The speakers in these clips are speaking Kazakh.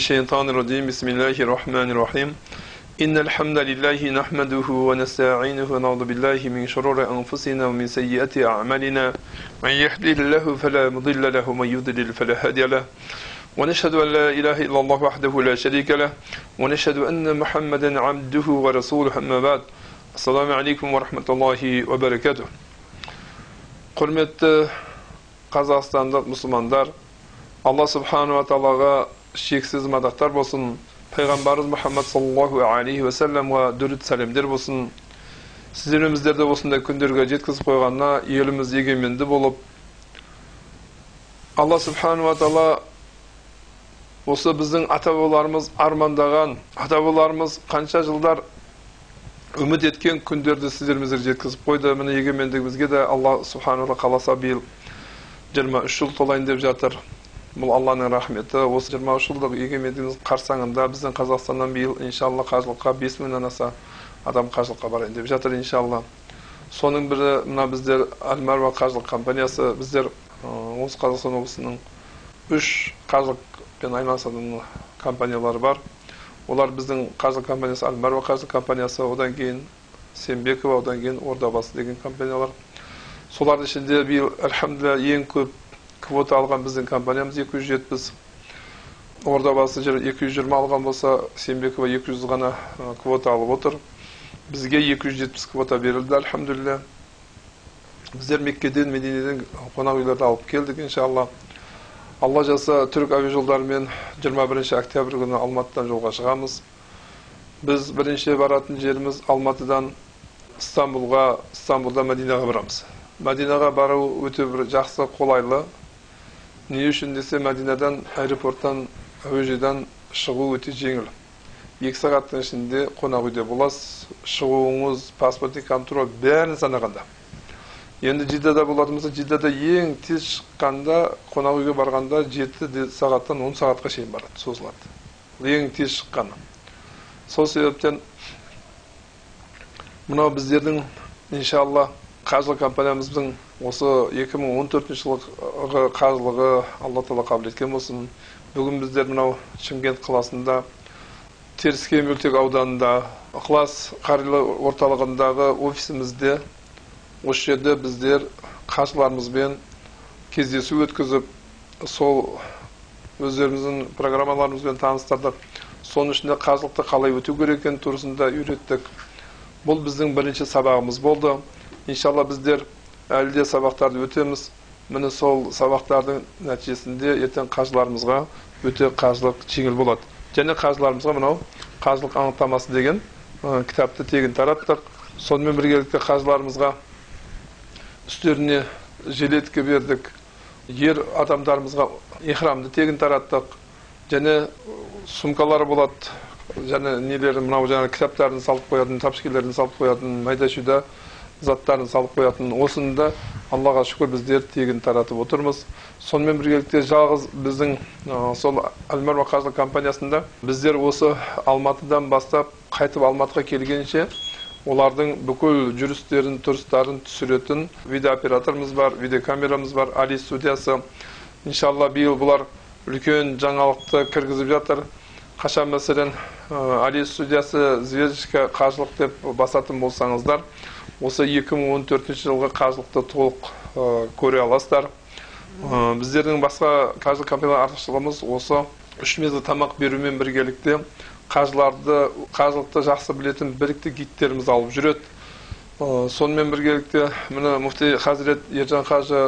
الشيطان الرجيم. بسم الله الرحمن الرحيم. إن الحمد لله نحمده ونستعينه ونعوذ بالله من شرور أنفسنا ومن سيئات أعمالنا. من يهده الله فلا مضل له ومن يضلل فلا هادي له. ونشهد أن لا إله إلا الله وحده لا شريك له. ونشهد أن محمدا عبده ورسوله. أما بعد السلام عليكم ورحمة الله وبركاته. قرمت قزاقستانلىق مسلمان دار الله سبحانه وتعالى шексіз мадақтар болсын пайғамбарымыз мұхаммад саллаллаху алейхи уассаламға дүрет сәлемдер болсын. Сіздеріміздерді осындай күндерге жеткізіп қойғанына еліміз егеменді болып алла субханала тағала осы біздің ата бабаларымыз армандаған ата бабаларымыз қанша жылдар үміт еткен күндерді сіздеріміздер жеткізіп қойды. Міне егемендігімізге де алла субханала қаласа биыл жиырма үш жыл толайын деп жатыр. Бұл алланың рахметі. Осы жиырма үш жылдық егемендігіміз қарсаңында біздің қазақстаннан биыл иншалла қажылыққа бес мыңнан аса адам қажылыққа барайын деп жатыр иншалла. Соның бірі мына біздер әл мәруа қажылық компаниясы. Біздер оңтүстік қазақстан облысының үш қажылықпен айналысатын компаниялары бар. Олар біздің қажылық компаниясы әл мәруа қажылық компаниясы одан кейін сембекова одан кейін ордабасы деген компаниялар. Солардың ішінде биыл альхамдулилля ең көп квота алған біздің компаниямыз 270 ордабасы жер 220 алған болса сембекова 200 ғана квота алып отыр. Бізге 270 квота берілді альхамдулилля. Біздер меккеден мединеден қонақ үйлерді алып келдік иншалла. Алла жазса түрік әуе жолдарымен 21 октябрь күні алматыдан жолға шығамыз. Біз бірінші баратын жеріміз алматыдан стамбулға стамбулдан мәдинаға барамыз. Мәдинаға бару өте бір жақсы қолайлы. Не үшін десе мәдинадан аэропорттан әуежайдан шығу өте жеңіл екі сағаттың ішінде қонақ үйде боласыз шығуыңыз паспортный контроль бәрін санағанда енді жиддада болатын болса жиддада ең тез шыққанда қонақ үйге барғанда жеті сағаттан он сағатқа шейін барады созылады ең тез шыққаны сол себептен мынау біздердің иншалла қажылық компаниямыздың осы 2014 жылғы қажылығы алла тағала қабыл еткен болсын. Бүгін біздер мынау шымкент қаласында теріскей мөлтек ауданында ықылас қарилы орталығындағы офисімізде осы жерде біздер қажыларымызбен кездесу өткізіп сол өздеріміздің программаларымызбен таныстырдық. Соның ішінде қажылықты қалай өту керек екенін турасында үйреттік. Бұл біздің бірінші сабағымыз болды. Иншалла біздер әлі де сабақтарды өтеміз. Міне сол сабақтардың нәтижесінде ертең қажыларымызға өте қажылық жеңіл болады. Және қажыларымызға мынау қажылық анықтамасы деген кітапты тегін тараттық сонымен біргелікте қажыларымызға үстеріне жилетке бердік. Ер адамдарымызға ихрамды тегін тараттық және сумкалары болады. Және нелері мынау жаңағы кітаптарын салып қоятын тапшкелерін салып қоятын майда шүйда заттарын салып қоятын осыны да аллаға шүкір біздер тегін таратып отырмыз. Сонымен біргелікте жалғыз біздің сол әлмәруа қажылық компаниясында біздер осы алматыдан бастап қайтып алматыға келгенше олардың бүкіл жүрістерін тұрыстарын түсіретін видеооператорымыз бар видеокамерамыз бар али студиясы. Иншалла биыл бұлар үлкен жаңалықты кіргізіп жатыр. Қашан мәселен али студиясы звездочка қажылық деп басатын болсаңыздар осы 2014 жылғы қажылықты толық көре аласыздар. Біздердің басқа қажылық компаниялар артықшылығымыз осы үш мезгіл тамақ берумен біргелікте қажыларды қажылықты жақсы білетін білікті гидтеріміз алып жүреді. Сонымен біргелікте міне муфти хазірет ержан қажы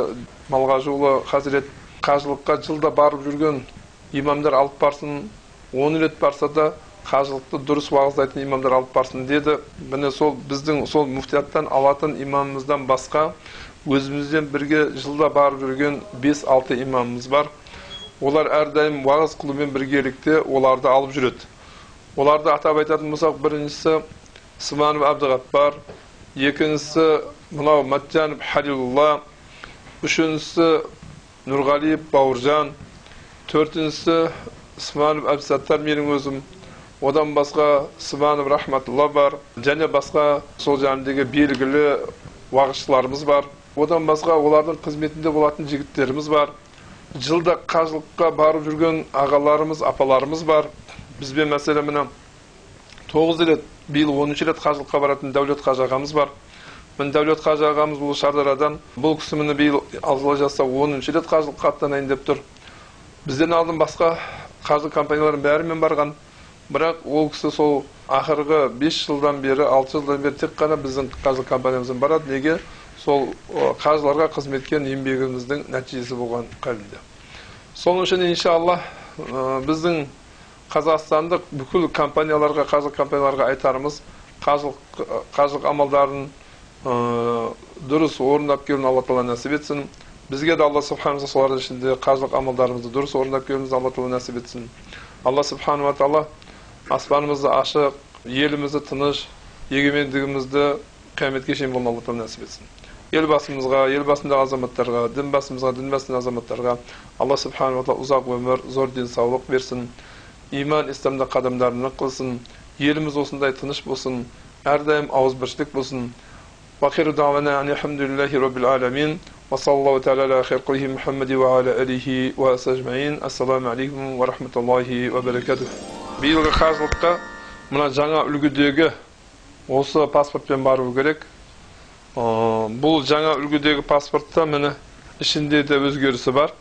малғажыұлы хазірет қажылыққа жылда барып жүрген имамдар алып барсын он рет барса да қажылықты дұрыс уағыздайтын имамдар алып барсын деді. Міне сол біздің сол муфтияттан алатын имамымыздан басқа өзімізбен бірге жылда барып жүрген 5-6 имамымыз бар. Олар әрдайым уағыз қылумен біргелікте оларды алып жүреді. Оларды атап айтатын болсақ біріншісі сманов әбдіғаппар екіншісі мынау матжанов халилулла үшіншісі нұрғалиев бауыржан төртіншісі сманов әбсаттар менің өзім одан басқа сманов рахматулла бар және басқа сол жөніндегі белгілі уағызшыларымыз бар. Одан басқа олардың қызметінде болатын жігіттеріміз бар. Жылда қажылыққа барып жүрген ағаларымыз апаларымыз бар. Бізбен мәселе мына тоғыз рет биыл оныншы рет қажылыққа баратын дәулет қажы ағамыз бар. Міне дәулет қажы ағамыз бұл шардарадан бұл кісі міне биыл алла жазса оныншы рет қажылыққа аттанайын деп тұр. Бізден алдын басқа қаржы компаниялардың бәрімен барған. Бірақ ол кісі сол ақырғы бес жылдан бері алты жылдан бері тек қана біздің қаржы компаниямызбен барады. Неге? Сол қажыларға қызмет еткен еңбегіміздің нәтижесі болған қалінде соның үшін иншалла біздің қазақстандық бүкіл компанияларға қажылық компанияларға айтарымыз қажылық қажылық амалдарын дұрыс орындап келуін алла тағала нәсіп етсін. Бізге де алла субхана солардың ішінде қажылық амалдарымызды дұрыс орындап келуімізді алла тағала нәсіп етсін. Алла субханала тағала аспанымызды ашық елімізді тыныш егемендігімізді қияметке шейін болуын алла тағала нәсіп етсін елбасымызға елбасындағы азаматтарға дін басымызға дін басындағы азаматтарға алла субханала тағала ұзақ өмір зор денсаулық берсін иман исламда қадамдарын нық қылсын еліміз осындай тыныш болсын әрдайым ауызбіршілік болсын وآخر دعوانا أن الحمد لله رب العالمين وصلى الله تعالى على خير قوله محمد وعلى آله وأجمعين السلام عليكم ورحمة الله وبركاته биылғы қажылыққа мына жаңа үлгідегі осы паспортпен бару керек. Бұл жаңа үлгідегі паспортта міне ішінде де өзгерісі бар.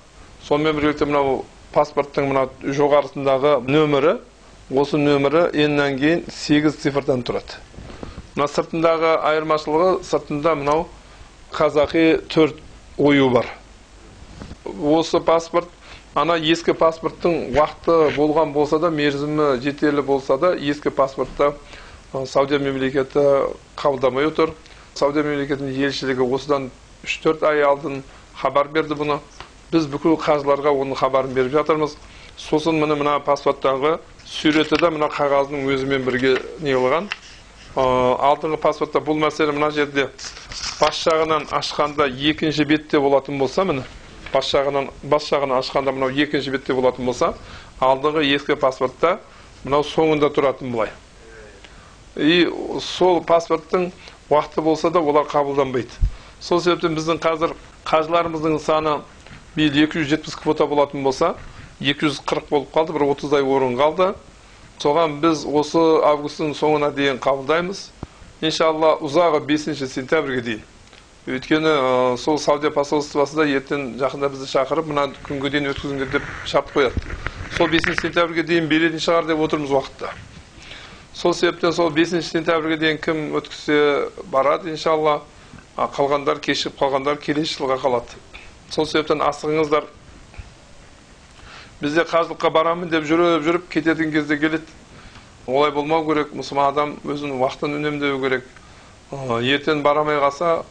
Сонымен бірге мынау паспорттың мына жоғарысындағы нөмірі осы нөмірі еннен кейін сегіз цифрдан тұрады. Мына сыртындағы айырмашылығы сыртында мынау қазақи төрт ою бар. Осы паспорт ана ескі паспорттың уақыты болған болса да мерзімі жетерлі болса да ескі паспортта саудия мемлекеті қабылдамай отыр. Саудия мемлекетінің елшілігі осыдан үш төрт ай алдын хабар берді бұны. Біз бүкіл қажыларға оның хабарын беріп жатырмыз. Сосын міне мына паспорттағы суреті де мына қағаздың өзімен бірге неғылған. Алдыңғы паспортта бұл мәселе мына жерде бас жағынан ашқанда екінші бетте болатын болса міне. Бас жағынан бас жағын ашқанда мынау екінші бетте болатын болса алдыңғы ескі паспортта мынау соңында тұратын былай и сол паспорттың уақыты болса да олар қабылданбайды. Сол себептен біздің қазір қажыларымыздың саны биыл 270 квота болатын болса 240 болып қалды бір 30-дай орын қалды. Соған біз осы августтың соңына дейін қабылдаймыз. Иншалла ұзағы 5 сентябрьге дейін. Өйткені сол саудия посольствосы да ертең жақында бізді шақырып мына күнге дейін өткізіңдер деп шарт қояды. Сол 5 сентябрьге дейін беретін шығар деп отырмыз уақытта. Сол себептен сол 5 сентябрьге дейін кім өткізсе барады иншалла. Қалғандар кешігіп қалғандар келесі жылға қалады. Сол себептен асығыңыздар. Бізде қажылыққа барамын деп жүріп жүріп кететін кезде келеді. Олай болмау керек. Мұсылман адам өзінің уақытын үнемдеу керек. Ертең барамай қалса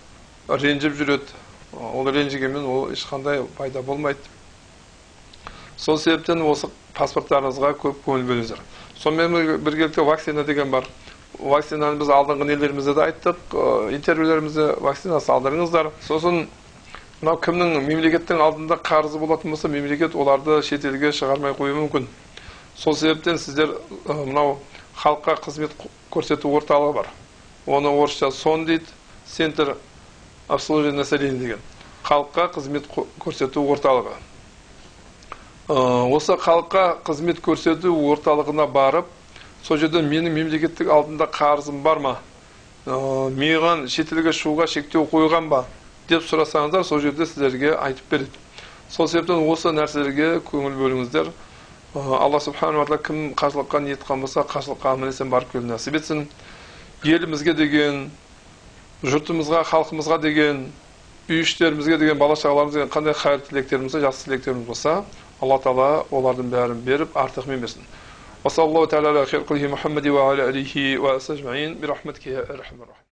ренжіп жүреді. Ол ренжігенмен ол ешқандай пайда болмайды. Сол себептен осы паспорттарыңызға көп көңіл бөліңіздер сонымен біргелікте вакцина деген бар. Вакцинаны біз алдыңғы нелерімізде де айттық. Интервьюлерімізде вакцина салдырыңыздар. Сосын мынау кімнің мемлекеттің алдында қарызы болатын болса мемлекет оларды шетелге шығармай қоюы мүмкін. Сол себептен сіздер мынау халыққа қызмет көрсету орталығы бар. Оны орысша сон дейді центр обслуживания населения деген. Халыққа қызмет көрсету орталығы. Осы халыққа қызмет көрсету орталығына барып сол жерде менің мемлекеттік алдында қарызым бар ма? Маған шетелге шығуға шектеу қойған ба? деп сұрасаңыздар сол жерде сіздерге айтып береді. Сол себептен осы нәрселерге көңіл бөліңіздер. Алла субханала тағала кім қажылыққа ниет қылған болса қажылыққа аман есен барып келу нәсіп етсін. Елімізге деген жұртымызға халқымызға деген үй іштерімізге деген бала шағаларымызға деген қандай қайыр тілектеріміз жақсы тілектеріміз болса алла тағала олардың бәрін беріп артығымен берсін وصلى الله تعالى على خير قوله محمد وعلى آله وأصحابه أجمعين برحمتك يا أرحم الراحمين